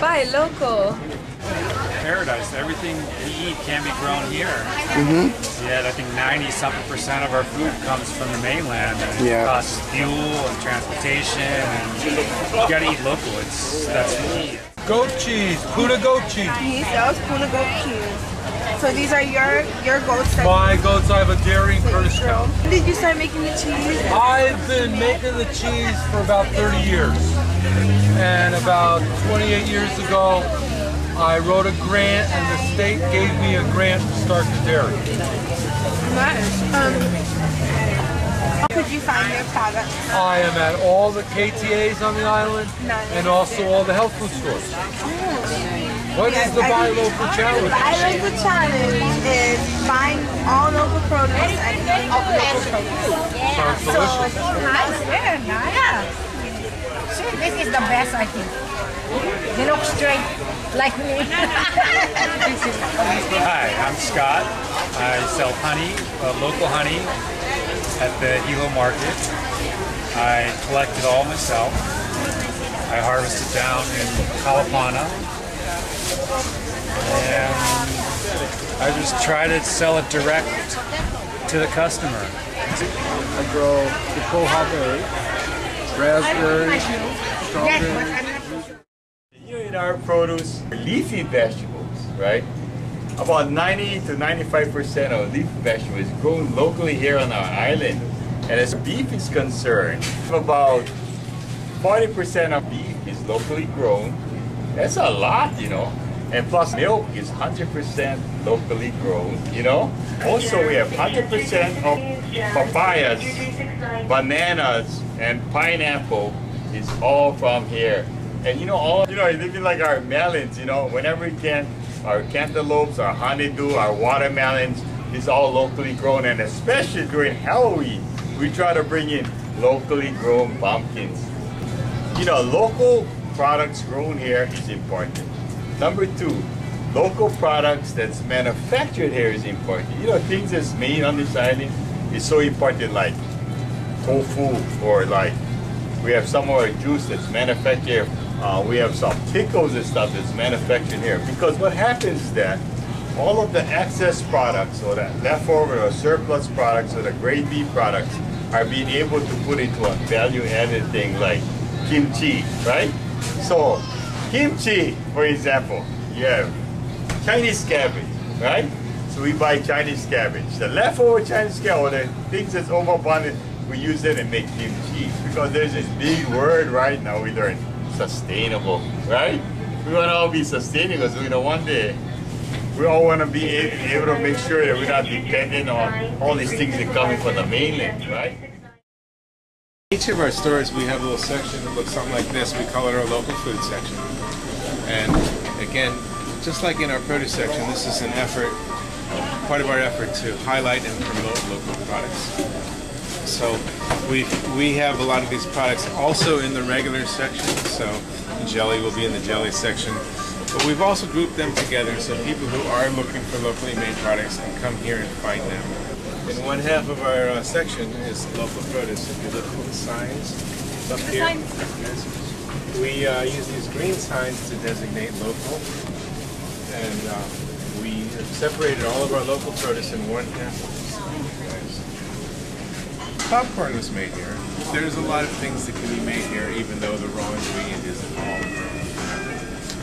Buy local. Paradise. Everything we eat can be grown here. Mm-hmm. Yet I think 90 something percent of our food comes from the mainland. And Yeah. It costs fuel and transportation, and you gotta eat local. It's that's the key. Goat cheese, Puna goat cheese. He sells Puna goat cheese. So these are your your goats My goats, I have a dairy in Kurtistown. When did you start making the cheese? I've been making the cheese for about 30 years. And about 28 years ago, I wrote a grant and the state gave me a grant to start the dairy. Nice. Um, how could you find your products? I am at all the KTAs on the island Nice. and also all the health food stores. What is the buy local challenge? The buy local challenge is find all local produce and eat all local produce. Sounds So, delicious. nice. Yeah, nice. Yeah. See, this is the best, I think. They look straight like me. Hi, I'm Scott. I sell honey, uh, local honey, at the Hilo Market. I collect it all myself. I harvest it down in Kalapana. And I just try to sell it direct to the customer. I grow the berry, raspberry, strawberry. You know, in our produce, leafy vegetables, right? About 90 to 95% of leafy vegetables grown locally here on our island. And as beef is concerned, about 40% of beef is locally grown. That's a lot, you know. And plus milk is 100% locally grown, you know. Also, we have 100% of papayas, bananas, and pineapple is all from here. And you know, all you know, even like our melons, you know, whenever we can, our cantaloupes, our honeydew, our watermelons is all locally grown, and especially during Halloween, we try to bring in locally grown pumpkins. You know, local products grown here is important. Number two, local products that's manufactured here is important. You know, things that's made on this island is so important, like tofu or like we have some of our juice that's manufactured. Uh, we have some pickles and stuff that's manufactured here. Because what happens is that all of the excess products or the leftover or surplus products or the grade B products are being able to put into a value added thing like kimchi, right? So kimchi, for example, you have Chinese cabbage, right? So we buy Chinese cabbage. The leftover Chinese cabbage, or the things that's overabundant, we use it and make kimchi. Because there's this big word right now we learn, sustainable, right? We want to all be sustainable, so you know one day we all want to be able to make sure that we're not dependent on all these things that come coming from the mainland, right? Each of our stores, we have a little section that looks something like this. We call it our local food section. And again, just like in our produce section, this is an effort, part of our effort to highlight and promote local products. So we we have a lot of these products also in the regular section. So jelly will be in the jelly section. But we've also grouped them together so people who are looking for locally made products can come here and find them. In one half of our uh, section is local produce. If you look at the signs up here, yes, we uh, use these green signs to designate local, and uh, we have separated all of our local produce in one half of these signs. Popcorn was made here. There's a lot of things that can be made here, even though the raw ingredient isn't all grown.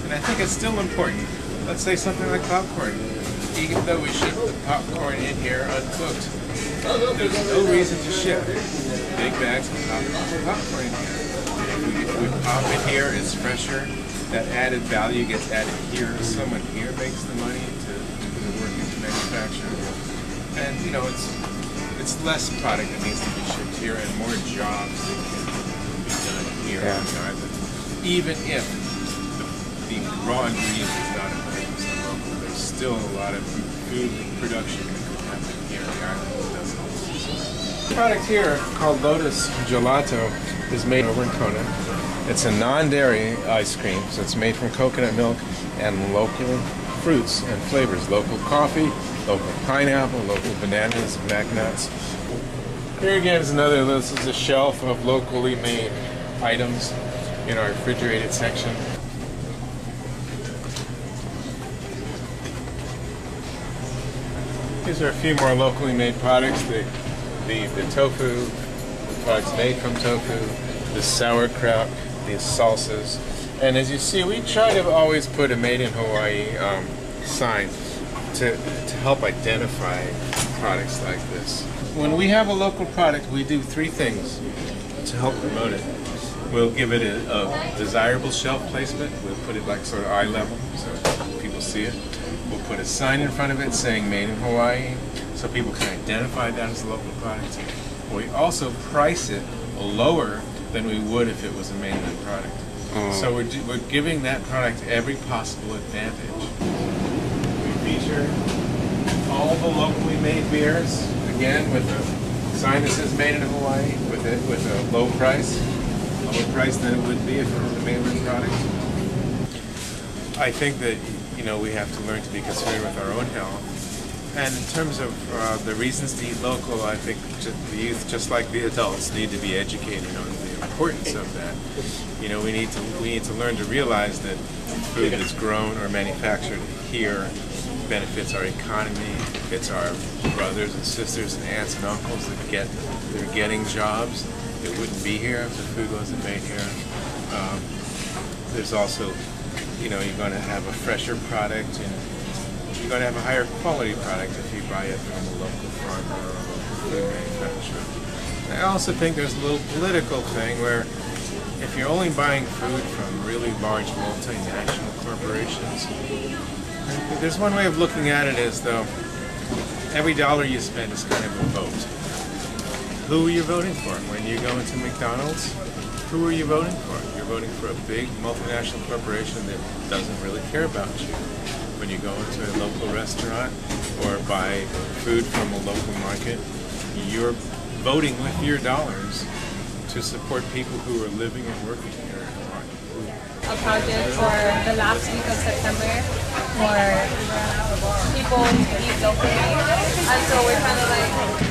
And I think it's still important. Let's say something like popcorn. Even though we ship the popcorn in here uncooked, there's no reason to ship big bags of popcorn in here. If we, pop it here, it's fresher. That added value gets added here. Someone here makes the money to do the work into manufacture. And you know, it's it's less product that needs to be shipped here and more jobs that can be done here on the island. Even if the raw ingredient still a lot of food production that could happen here on the island doesn't. The product here called Lotus Gelato is made over in Kona. It's a non-dairy ice cream, so it's made from coconut milk and local fruits and flavors. Local coffee, local pineapple, local bananas, mac nuts. Here again is another, this is a shelf of locally made items in our refrigerated section. These are a few more locally made products. The, the, the tofu, the products made from tofu, the sauerkraut, the salsas. And as you see, we try to always put a made in Hawaii um, sign to, to help identify products like this. When we have a local product, we do three things to help promote it. We'll give it a, a desirable shelf placement. We'll put it like sort of eye level so people see it. We'll put a sign in front of it saying made in Hawaii so people can identify that as a local product. We also price it lower than we would if it was a mainland product. So oh. we're, we're giving that product every possible advantage. We feature all the locally made beers, again with a sign that says made in Hawaii, with a, with a low price, lower price than it would be if it was a mainland product. I think that know we have to learn to be concerned with our own health. And in terms of uh, the reasons to eat local, I think the youth, just like the adults, need to be educated on the importance of that. You know, we need to we need to learn to realize that food that's grown or manufactured here benefits our economy. It's our brothers and sisters and aunts and uncles that get they're getting jobs that wouldn't be here if the food wasn't made here. Um, there's also, you know, you're going to have a fresher product and you're going to have a higher quality product if you buy it from a local farmer or a local food manufacturer. I also think there's a little political thing where if you're only buying food from really large multinational corporations, there's one way of looking at it as though every dollar you spend is kind of a vote. Who are you voting for? When you go into McDonald's, who are you voting for? You're voting for a big multinational corporation that doesn't really care about you. When you go into a local restaurant or buy food from a local market, you're voting with your dollars to support people who are living and working here a project for the last week of September for people to eat locally. And so we're kind of like